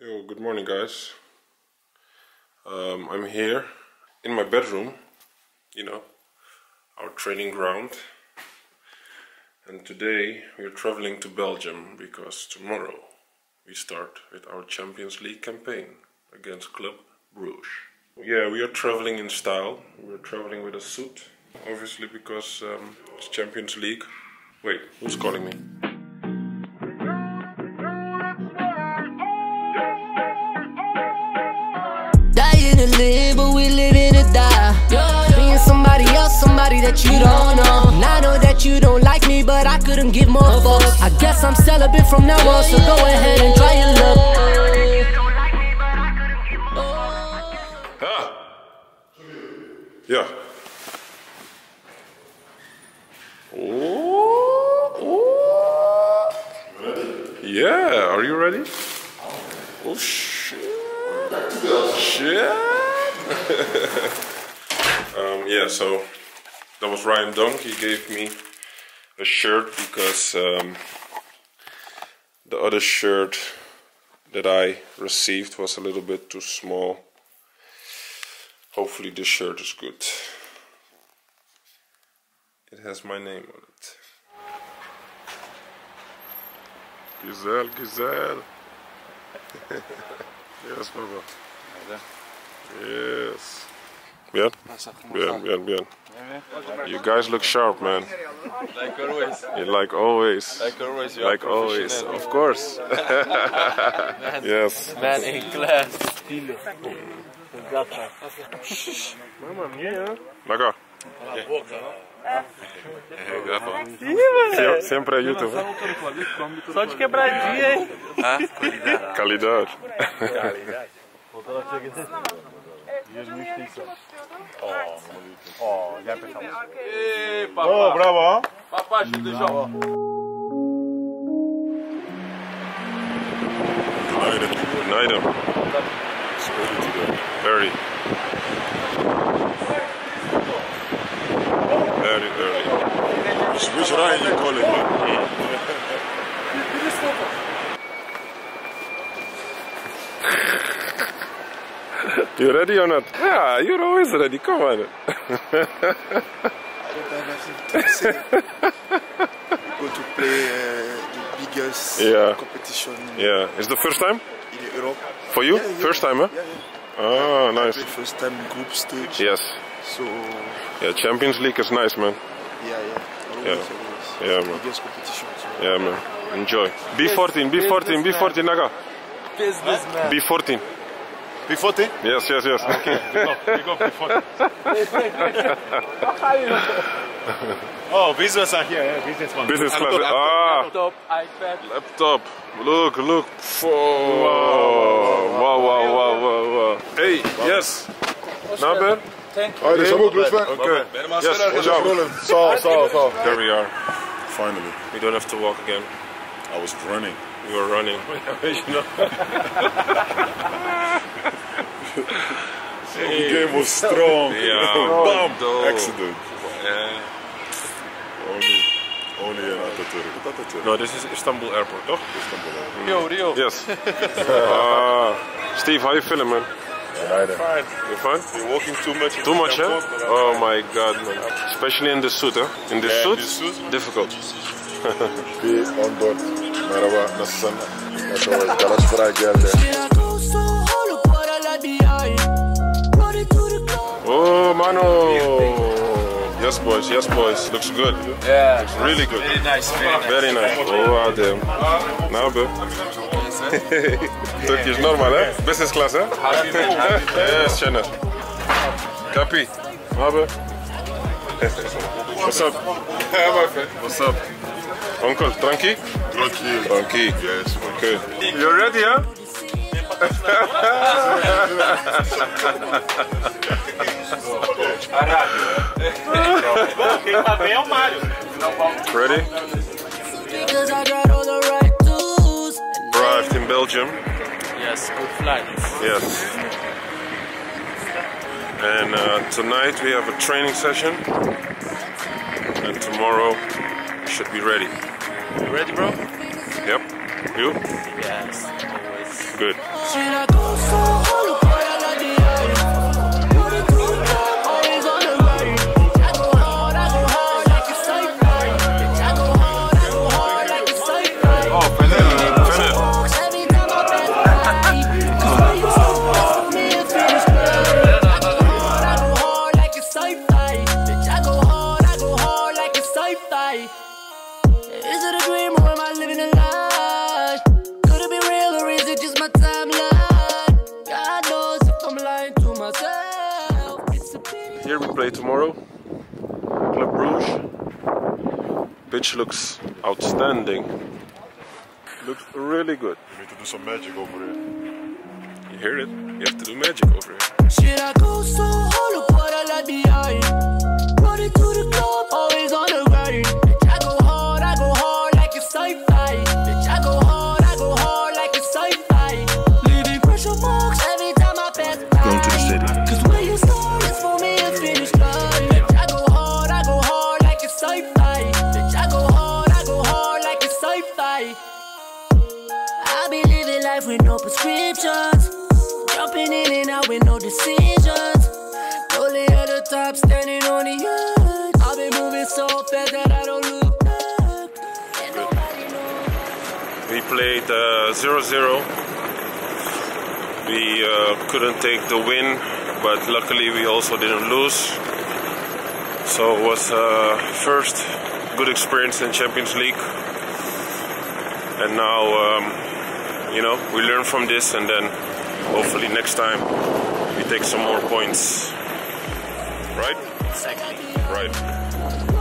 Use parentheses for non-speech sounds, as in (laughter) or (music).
Yo, good morning, guys. Um, I'm here in my bedroom, you know, our training ground. And today we're traveling to Belgium because tomorrow we start with our Champions League campaign against Club Bruges. Yeah, we are traveling in style. We're traveling with a suit, obviously, because um, it's Champions League. Wait, who's calling me? Live, but we to die. Being somebody else, somebody that you don't know. And I know that you don't like me, but I couldn't give more fucks. I guess I'm celibate from now on, so go ahead and try your luck. Ah! Yeah. Yeah, are you ready? Oh shit. Shit. (laughs) um, yeah, so that was Ryan Donk. He gave me a shirt because um, the other shirt that I received was a little bit too small. Hopefully, this shirt is good. It has my name on it. Güzel, güzel. (laughs) yes, Baba. Yes. Bien? Bien, bien, bien. You guys look sharp, man. Like always. You like always. Like always. You Like always, of course. (laughs) (laughs) yes. Man in class. Lekker. Sie- Siempre YouTube. Só de quebradinha, hein? Qualidade. Ei, papá. Oh, bravo, hein? Papá, ajuda o João. Night him. Very. Very early. Which Ryan you calling me? You ready or not? Yeah, you're always ready. Come on. Go to play uh, the biggest Yeah. competition Yeah. It's the first time in Europe. for you? Yeah, yeah. First time, huh? Yeah, yeah. Oh, nice. First time group stage. Yes. So Yeah, Champions League is nice, man. yeah, yeah. Always, Yeah. always. Yeah, man. Biggest competition. So. Yeah, man. Enjoy. B14, B14, B14, Naga. Businessman. B14. Before te? Yes, yes, yes. (laughs) Oh, business are here, yeah, business one. Business class. Ah, Laptop, iPad. laptop. Look, look. Whoa. Wow, wow, wow, wow, wow. Hey, yes. Number? Naber? Haydi çabuk lütfen. Okay. Yes, ciao. Sağ ol, sağ ol, sağ ol. There we are. Finally, We don't have to walk again. I was running. We were running. (laughs) (laughs) (laughs) The game was strong. Yeah. (laughs) Bam! Dope. Accident. Yeah. Only, only in Atatürk. Atatürk. No, this is Istanbul Airport, toch? Rio, Rio. Yes. (laughs) Ah, Steve, how you feeling, man? Fine. You fine? You're walking too much. Too much, huh? Oh my god, man. Especially in this suit, huh? In this Yeah, suit? this suit. Difficult. Bir 14. Merhaba, nasılsın? Nasıl var? Galatasaray geldi. Oh, mano. Yes, boys. Yes, boys. Looks good. Yeah. Really good. Very nice, very nice. Very nice. Oh, damn. Now, bro. Eh? Turkish normal, eh? hè? Business class, hè? Happy man, happy man. Yes, Shannon. Capi. Habe. What's up? What's up? Uncle, tranqui? Tranquilo. Tranqui. Yes, Okay. You ready, huh? (laughs) (laughs) Ready? Because I got all the right tools. Arrived in Belgium. Yes, good flight. Yes. And uh, tonight we have a training session. And tomorrow we should be ready. You ready, bro? Yep. You? Yes, always. Good. Or am I living a lie? Could it be real or is it just my timeline? God knows if I'm lying to myself. It's a pity. Here we play tomorrow. Club Bruges. Pitch looks outstanding. Looks really good. You need to do some magic over there. You hear it? You have to do magic over here. Should I go so hard? Look what I left behind. Run it to the club, top, standing on the. I've been moving so fast that I don't look back. We played uh, 0-0. We uh, couldn't take the win, but luckily we also didn't lose. So it was uh, first good experience in Champions League. And now, um, you know, we learn from this and then hopefully next time we take some more points right? Exactly. Right.